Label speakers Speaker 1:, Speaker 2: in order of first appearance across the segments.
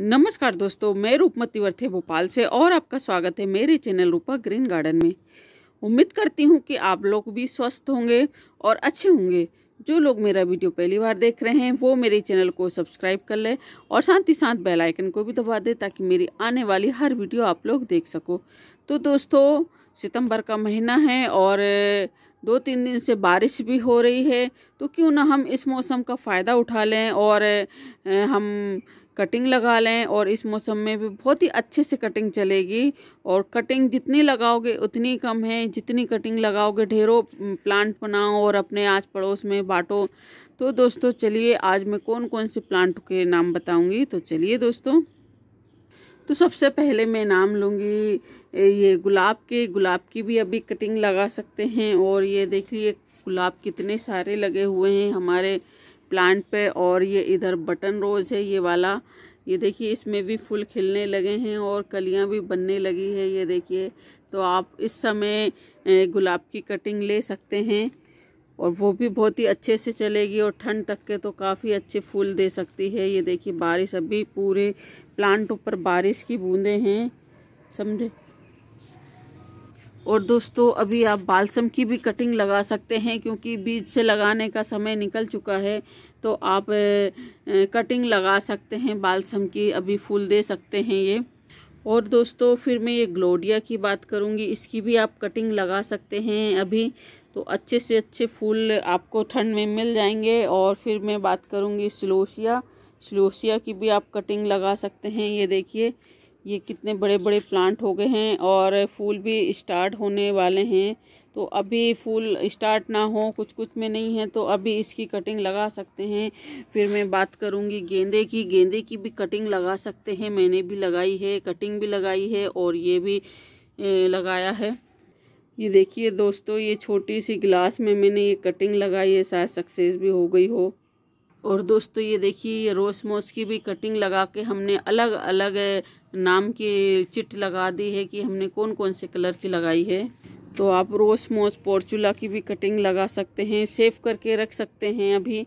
Speaker 1: नमस्कार दोस्तों, मैं रूपमती वर्थे भोपाल से और आपका स्वागत है मेरे चैनल रूपा ग्रीन गार्डन में। उम्मीद करती हूँ कि आप लोग भी स्वस्थ होंगे और अच्छे होंगे। जो लोग मेरा वीडियो पहली बार देख रहे हैं, वो मेरे चैनल को सब्सक्राइब कर लें और साथ ही साथ बेल आइकन को भी दबा दें ताकि मेरी आने वाली हर वीडियो आप लोग देख सको। तो दोस्तों, सितंबर का महीना है और दो तीन दिन से बारिश भी हो रही है तो क्यों ना हम इस मौसम का फ़ायदा उठा लें और हम कटिंग लगा लें और इस मौसम में भी बहुत ही अच्छे से कटिंग चलेगी। और कटिंग जितनी लगाओगे उतनी कम है, जितनी कटिंग लगाओगे ढेरों प्लांट बनाओ और अपने आस पड़ोस में बांटो। तो दोस्तों चलिए आज मैं कौन कौन से प्लांट के नाम बताऊँगी तो चलिए दोस्तों। तो सबसे पहले मैं नाम लूँगी ये गुलाब के, गुलाब की भी अभी कटिंग लगा सकते हैं और ये देखिए गुलाब कितने सारे लगे हुए हैं हमारे प्लांट पे और ये इधर बटन रोज़ है, ये वाला। ये देखिए, इसमें भी फूल खिलने लगे हैं और कलियाँ भी बनने लगी है, ये देखिए। तो आप इस समय गुलाब की कटिंग ले सकते हैं और वो भी बहुत ही अच्छे से चलेगी और ठंड तक के तो काफ़ी अच्छे फूल दे सकती है। ये देखिए, बारिश अभी पूरे प्लांट ऊपर बारिश की बूंदें हैं, समझे? और दोस्तों, अभी आप बालसम की भी कटिंग लगा सकते हैं क्योंकि बीज से लगाने का समय निकल चुका है। तो आप कटिंग लगा सकते हैं, बालसम की अभी फूल दे सकते हैं ये। और दोस्तों, फिर मैं ये ग्लोडिया की बात करूँगी, इसकी भी आप कटिंग लगा सकते हैं अभी। तो अच्छे से अच्छे फूल आपको ठंड में मिल जाएँगे। और फिर मैं बात करूँगी स्लोशिया स्लोशिया की भी आप कटिंग लगा सकते हैं, ये देखिए। ये कितने बड़े बड़े प्लांट हो गए हैं और फूल भी स्टार्ट होने वाले हैं। तो अभी फूल स्टार्ट ना हो कुछ कुछ में नहीं है तो अभी इसकी कटिंग लगा सकते हैं। फिर मैं बात करूँगी गेंदे की। गेंदे की भी कटिंग लगा सकते हैं। मैंने भी लगाई है कटिंग भी लगाई है और ये भी लगाया है। ये देखिए दोस्तों, ये छोटी सी गिलास में मैंने ये कटिंग लगाई है, शायद सक्सेस भी हो गई हो। और दोस्तों, ये देखिए, ये रोसमोस की भी कटिंग लगा के हमने अलग अलग नाम की चिट लगा दी है कि हमने कौन कौन से कलर की लगाई है। तो आप रोसमोस पोर्चुला की भी कटिंग लगा सकते हैं सेव करके रख सकते हैं अभी।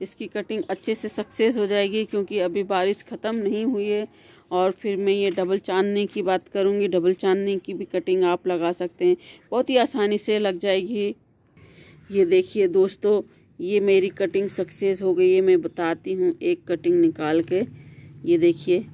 Speaker 1: इसकी कटिंग अच्छे से सक्सेस हो जाएगी क्योंकि अभी बारिश ख़त्म नहीं हुई है। और फिर मैं ये डबल चांदनी की बात करूँगी। डबल चांदनी की भी कटिंग आप लगा सकते हैं। बहुत ही आसानी से लग जाएगी। ये देखिए दोस्तों ये मेरी कटिंग सक्सेस हो गई है, मैं बताती हूँ, एक कटिंग निकाल के। ये देखिए,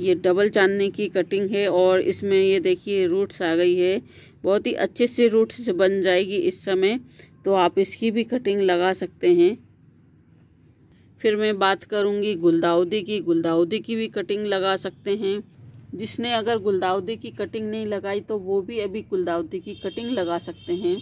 Speaker 1: ये डबल चांदने की कटिंग है और इसमें ये देखिए रूट्स आ गई है। बहुत ही अच्छे से रूट्स बन जाएगी इस समय तो आप इसकी भी कटिंग लगा सकते हैं। फिर मैं बात करूँगी गुलदाउदी की। गुलदाउदी की भी कटिंग लगा सकते हैं। जिसने अगर गुलदाउदी की कटिंग नहीं लगाई तो वो भी अभी गुलदाउदी की कटिंग लगा सकते हैं।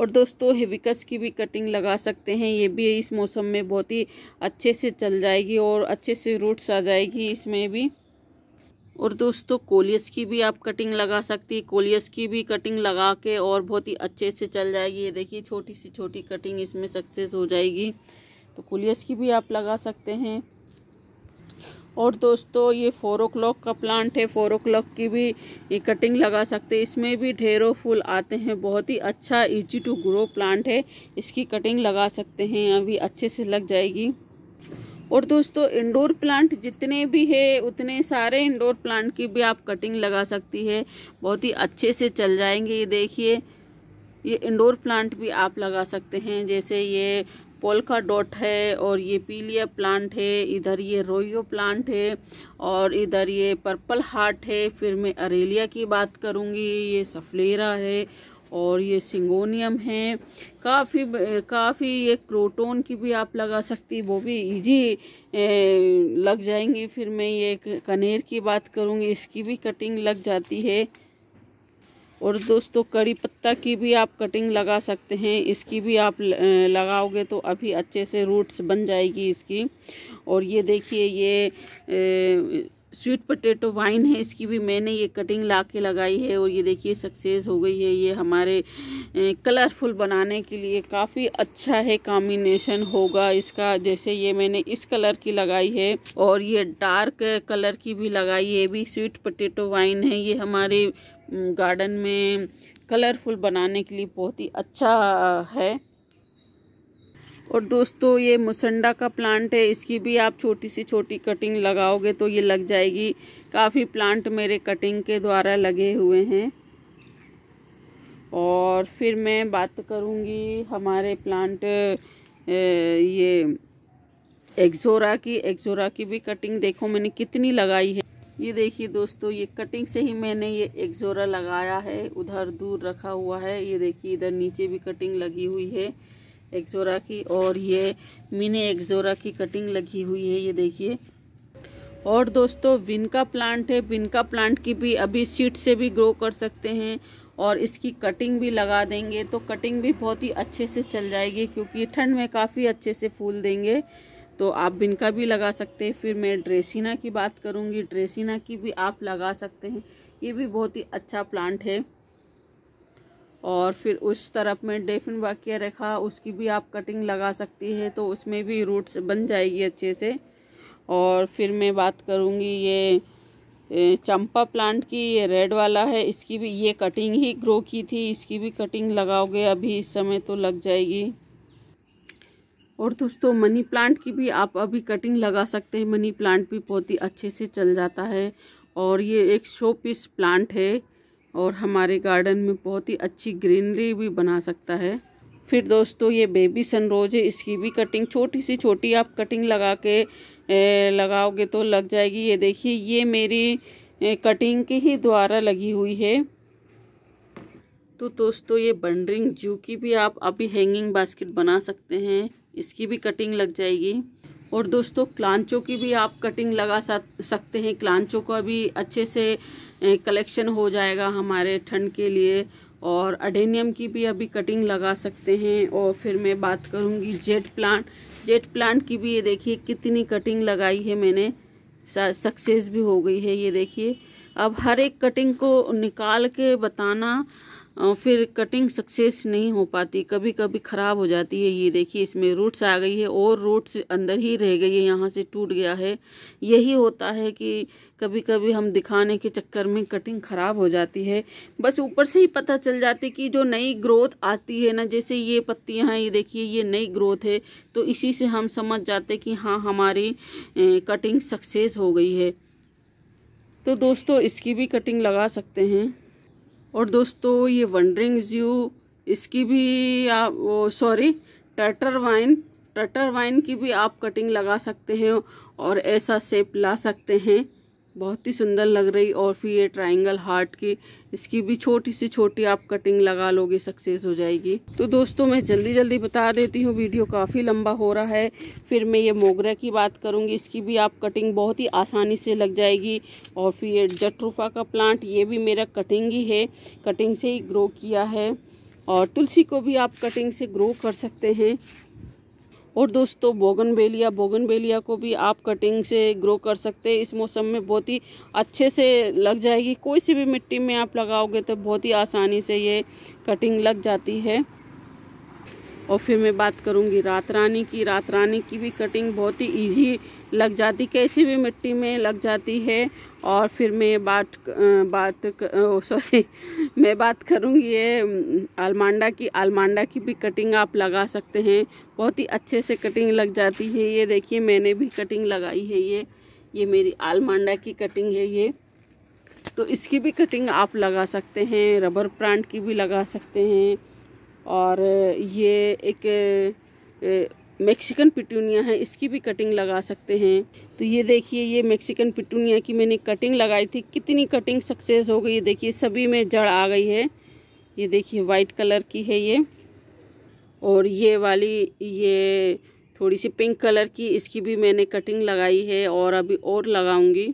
Speaker 1: और दोस्तों हिबिकस की भी कटिंग लगा सकते हैं। ये भी इस मौसम में बहुत ही अच्छे से चल जाएगी और अच्छे से रूट्स आ जाएगी इसमें भी। और दोस्तों कोलियस की भी आप कटिंग लगा सकती कोलियस की भी कटिंग लगा के और बहुत ही अच्छे से चल जाएगी। ये देखिए, छोटी सी छोटी कटिंग इसमें सक्सेस हो जाएगी। तो कोलियस की भी आप लगा सकते हैं। और दोस्तों, ये फोर ओ का प्लांट है। फोर ओ की भी कटिंग लगा सकते हैं। इसमें भी ढेरों फूल आते हैं। बहुत ही अच्छा इजी टू ग्रो प्लांट है। इसकी कटिंग लगा सकते हैं। अभी अच्छे से लग जाएगी। और दोस्तों इंडोर प्लांट जितने भी है, उतने सारे इंडोर प्लांट की भी आप कटिंग लगा सकती है। बहुत ही अच्छे से चल जाएँगे। ये देखिए, ये इंडोर प्लांट भी आप लगा सकते हैं। जैसे ये पोलका डॉट है और ये पीलिया प्लांट है, इधर ये रोयो प्लांट है और इधर ये पर्पल हार्ट है। फिर मैं अरेलिया की बात करूँगी, ये सफलेरा है और ये सिंगोनियम है। काफ़ी काफ़ी ये क्रोटोन की भी आप लगा सकती, वो भी इजी लग जाएँगी। फिर मैं ये कनेर की बात करूँगी, इसकी भी कटिंग लग जाती है। और दोस्तों, कड़ी पत्ता की भी आप कटिंग लगा सकते हैं। इसकी भी आप लगाओगे तो अभी अच्छे से रूट्स बन जाएगी इसकी। और ये देखिए, ये स्वीट पोटैटो वाइन है, इसकी भी मैंने ये कटिंग ला के लगाई है और ये देखिए सक्सेस हो गई है। ये हमारे कलरफुल बनाने के लिए काफ़ी अच्छा है कॉम्बिनेशन होगा इसका। जैसे ये मैंने इस कलर की लगाई है और ये डार्क कलर की भी लगाई है। भी स्वीट पोटैटो वाइन है। ये हमारे गार्डन में कलरफुल बनाने के लिए बहुत ही अच्छा है। और दोस्तों, ये मुसंडा का प्लांट है, इसकी भी आप छोटी सी छोटी कटिंग लगाओगे तो ये लग जाएगी। काफ़ी प्लांट मेरे कटिंग के द्वारा लगे हुए हैं। और फिर मैं बात करूँगी हमारे प्लांट ये एक्जोरा की। एक्जोरा की भी कटिंग देखो, मैंने कितनी लगाई है। ये देखिए दोस्तों, ये कटिंग से ही मैंने ये एक्जोरा लगाया है। उधर दूर रखा हुआ है। ये देखिए, इधर नीचे भी कटिंग लगी हुई है। एक्जोरा की और ये मिनी एक्जोरा की कटिंग लगी हुई है, ये देखिए। और दोस्तों विन का प्लांट है। विन का प्लांट की भी अभी सीट से भी ग्रो कर सकते हैं और इसकी कटिंग भी लगा देंगे। तो कटिंग भी बहुत ही अच्छे से चल जाएगी क्योंकि ठंड में काफ़ी अच्छे से फूल देंगे। तो आप बिनका भी लगा सकते हैं। फिर मैं ड्रेसिना की बात करूँगी। ड्रेसिना की भी आप लगा सकते हैं। ये भी बहुत ही अच्छा प्लांट है। और फिर उस तरफ़ में डेफिन वाक्य रखा, उसकी भी आप कटिंग लगा सकती है तो उसमें भी रूट्स बन जाएगी अच्छे से। और फिर मैं बात करूँगी ये चंपा प्लांट की, ये रेड वाला है, इसकी भी, ये कटिंग ही ग्रो की थी, इसकी भी कटिंग लगाओगे, अभी इस समय तो लग जाएगी। और दोस्तों, मनी प्लांट की भी आप अभी कटिंग लगा सकते हैं, मनी प्लांट भी बहुत ही अच्छे से चल जाता है। और ये एक शो पीस प्लांट है और हमारे गार्डन में बहुत ही अच्छी ग्रीनरी भी बना सकता है। फिर दोस्तों ये बेबी सनरोज है इसकी भी कटिंग छोटी सी छोटी आप कटिंग लगा के ए, लगाओगे तो लग जाएगी। ये देखिए ये मेरी ए, कटिंग के ही द्वारा लगी हुई है। तो दोस्तों ये बंडरिंग जू की भी आप अभी हैंगिंग बास्केट बना सकते हैं। इसकी भी कटिंग लग जाएगी। और दोस्तों, क्लांचो की भी आप कटिंग लगा सकते हैं। क्लांचो का भी अच्छे से कलेक्शन हो जाएगा हमारे ठंड के लिए। और अडेनियम की भी अभी कटिंग लगा सकते हैं। और फिर मैं बात करूँगी जेट प्लांट। जेट प्लांट की भी ये देखिए, कितनी कटिंग लगाई है मैंने। सक्सेस भी हो गई है, ये देखिए। अब हर एक कटिंग को निकाल के बताना फिर कटिंग सक्सेस नहीं हो पाती कभी कभी ख़राब हो जाती है ये। देखिए, इसमें रूट्स आ गई है और रूट्स अंदर ही रह गई है, यहाँ से टूट गया है। यही होता है कि कभी कभी हम दिखाने के चक्कर में कटिंग ख़राब हो जाती है। बस ऊपर से ही पता चल जाती कि जो नई ग्रोथ आती है ना, जैसे ये पत्तियाँ हैं, ये देखिए, ये नई ग्रोथ है तो इसी से हम समझ जाते कि हाँ हमारी कटिंग सक्सेस हो गई है। तो दोस्तों, इसकी भी कटिंग लगा सकते हैं। और दोस्तों, ये वंडरिंग ज्यू इसकी भी आप सॉरी टटर वाइन टटर वाइन की भी आप कटिंग लगा सकते हैं और ऐसा सेप ला सकते हैं। बहुत ही सुंदर लग रही और फिर ये ट्रायंगल हार्ट की, इसकी भी छोटी सी छोटी आप कटिंग लगा लोगे सक्सेस हो जाएगी। तो दोस्तों, मैं जल्दी जल्दी बता देती हूँ वीडियो काफ़ी लंबा हो रहा है। फिर मैं ये मोगरा की बात करूँगी, इसकी भी आप कटिंग बहुत ही आसानी से लग जाएगी। और फिर ये जट्रूफा का प्लांट ये भी मेरा कटिंग ही है। कटिंग से ही ग्रो किया है। और तुलसी को भी आप कटिंग से ग्रो कर सकते हैं। और दोस्तों बोगन बेलिया बोगन बेलिया को भी आप कटिंग से ग्रो कर सकते हैं। इस मौसम में बहुत ही अच्छे से लग जाएगी। कोई सी भी मिट्टी में आप लगाओगे तो बहुत ही आसानी से ये कटिंग लग जाती है। और फिर मैं बात करूँगी रात रानी की। रात रानी की भी कटिंग बहुत ही इजी लग जाती, कैसी भी मिट्टी में लग जाती है। और फिर मैं बात बात सॉरी मैं बात करूँगी ये आलमांडा की। आलमांडा की भी कटिंग आप लगा सकते हैं। बहुत ही अच्छे से कटिंग लग जाती है ये। देखिए, मैंने भी कटिंग लगाई है ये। ये मेरी आलमांडा की कटिंग है ये। तो इसकी भी कटिंग आप लगा सकते हैं। रबर प्लांट की भी लगा सकते हैं। और ये एक मेक्सिकन पिटूनिया है, इसकी भी कटिंग लगा सकते हैं। तो ये देखिए, ये मेक्सिकन पिटूनिया की मैंने कटिंग लगाई थी। कितनी कटिंग सक्सेस हो गई देखिए, सभी में जड़ आ गई है। ये देखिए, वाइट कलर की है ये। और ये वाली, ये थोड़ी सी पिंक कलर की, इसकी भी मैंने कटिंग लगाई है और अभी और लगाऊँगी।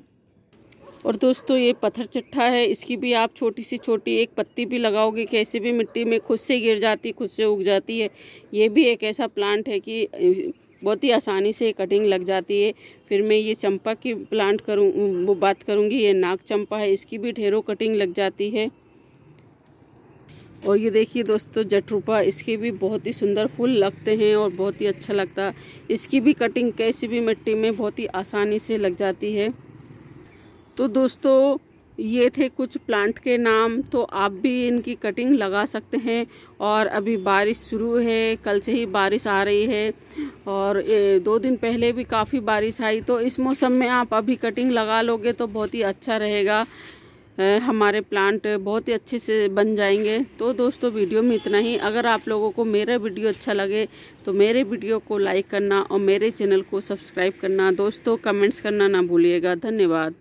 Speaker 1: और दोस्तों, ये पत्थर चट्टा है। इसकी भी आप छोटी सी छोटी एक पत्ती भी लगाओगे कैसी भी मिट्टी में खुद से गिर जाती, खुद से उग जाती है। ये भी एक ऐसा प्लांट है कि बहुत ही आसानी से कटिंग लग जाती है। फिर मैं ये चंपा की प्लांट करूँ वो बात करूँगी, ये नाग चंपा है, इसकी भी ढेरों कटिंग लग जाती है। और ये देखिए दोस्तों, जटरूपा, इसके भी बहुत ही सुंदर फूल लगते हैं और बहुत ही अच्छा लगता। है इसकी भी कटिंग कैसी भी मिट्टी में बहुत ही आसानी से लग जाती है। तो दोस्तों, ये थे कुछ प्लांट के नाम तो आप भी इनकी कटिंग लगा सकते हैं। और अभी बारिश शुरू है, कल से ही बारिश आ रही है। और दो दिन पहले भी काफ़ी बारिश आई तो इस मौसम में आप अभी कटिंग लगा लोगे तो बहुत ही अच्छा रहेगा। हमारे प्लांट बहुत ही अच्छे से बन जाएँगे। तो दोस्तों, वीडियो में इतना ही। अगर आप लोगों को मेरा वीडियो अच्छा लगे तो मेरे वीडियो को लाइक करना और मेरे चैनल को सब्सक्राइब करना। दोस्तों कमेंट्स करना ना भूलिएगा। धन्यवाद।